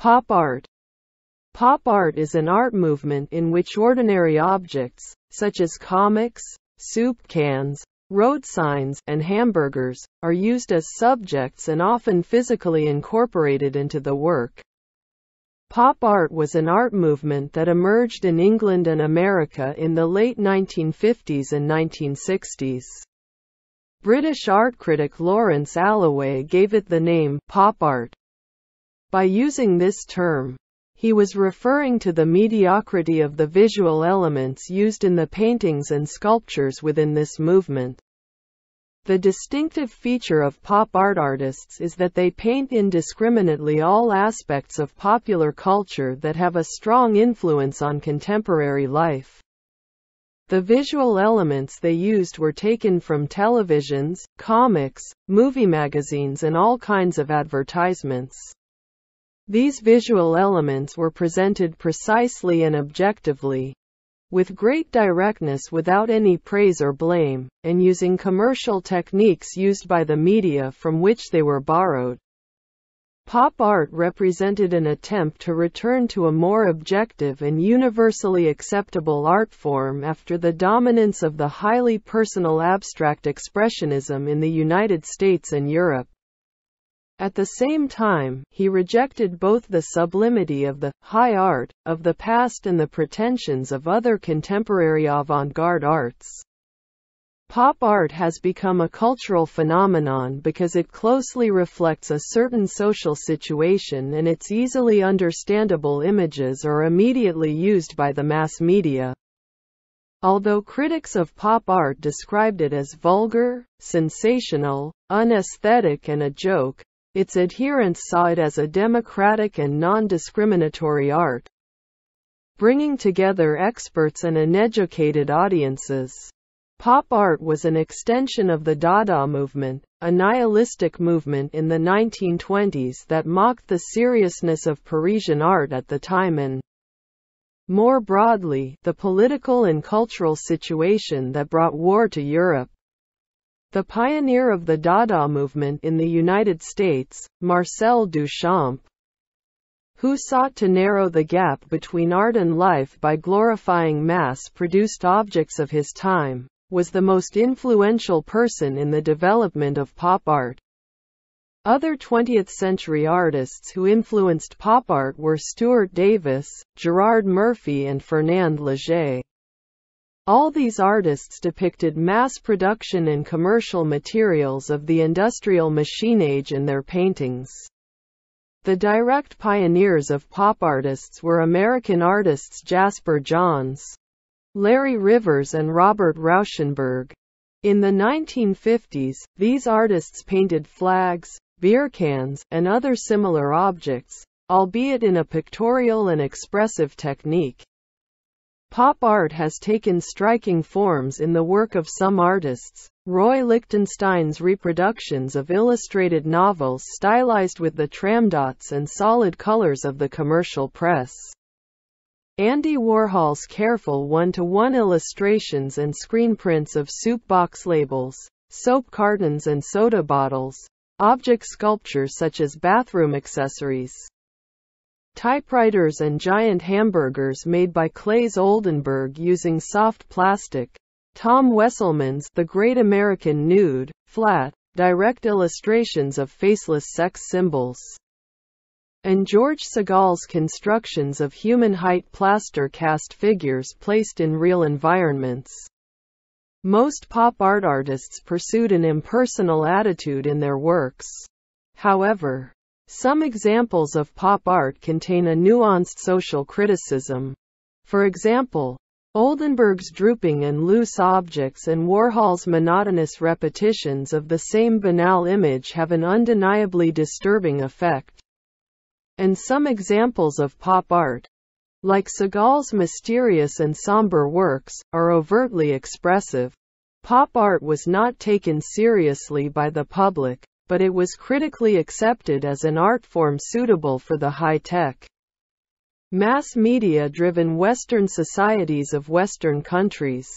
Pop art. Pop art is an art movement in which ordinary objects, such as comics, soup cans, road signs, and hamburgers, are used as subjects and often physically incorporated into the work. Pop art was an art movement that emerged in England and America in the late 1950s and 1960s. British art critic Lawrence Alloway gave it the name pop art. By using this term, he was referring to the mediocrity of the visual elements used in the paintings and sculptures within this movement. The distinctive feature of pop art artists is that they paint indiscriminately all aspects of popular culture that have a strong influence on contemporary life. The visual elements they used were taken from televisions, comics, movie magazines and all kinds of advertisements. These visual elements were presented precisely and objectively, with great directness without any praise or blame, and using commercial techniques used by the media from which they were borrowed. Pop art represented an attempt to return to a more objective and universally acceptable art form after the dominance of the highly personal abstract expressionism in the United States and Europe. At the same time, he rejected both the sublimity of the high art of the past and the pretensions of other contemporary avant-garde arts. Pop art has become a cultural phenomenon because it closely reflects a certain social situation and its easily understandable images are immediately used by the mass media. Although critics of pop art described it as vulgar, sensational, unesthetic and a joke, its adherents saw it as a democratic and non-discriminatory art, bringing together experts and uneducated audiences. Pop art was an extension of the Dada movement, a nihilistic movement in the 1920s that mocked the seriousness of Parisian art at the time and, more broadly, the political and cultural situation that brought war to Europe. The pioneer of the Dada movement in the United States, Marcel Duchamp, who sought to narrow the gap between art and life by glorifying mass-produced objects of his time, was the most influential person in the development of pop art. Other 20th-century artists who influenced pop art were Stuart Davis, Gerard Murphy and Fernand Léger. All these artists depicted mass production and commercial materials of the industrial machine age in their paintings. The direct pioneers of pop artists were American artists Jasper Johns, Larry Rivers and Robert Rauschenberg. In the 1950s, these artists painted flags, beer cans, and other similar objects, albeit in a pictorial and expressive technique. Pop art has taken striking forms in the work of some artists. Roy Lichtenstein's reproductions of illustrated novels stylized with the tramdots and solid colors of the commercial press. Andy Warhol's careful one-to-one -one illustrations and screen prints of soup box labels, soap cartons and soda bottles, object sculptures such as bathroom accessories, typewriters and giant hamburgers made by Claes Oldenburg using soft plastic. Tom Wesselmann's The Great American Nude, flat, direct illustrations of faceless sex symbols. And George Segal's constructions of human height plaster cast figures placed in real environments. Most pop art artists pursued an impersonal attitude in their works. However, some examples of pop art contain a nuanced social criticism. For example, Oldenburg's drooping and loose objects and Warhol's monotonous repetitions of the same banal image have an undeniably disturbing effect. And some examples of pop art, like Segal's mysterious and somber works, are overtly expressive. Pop art was not taken seriously by the public, but it was critically accepted as an art form suitable for the high-tech, mass media-driven Western societies of Western countries.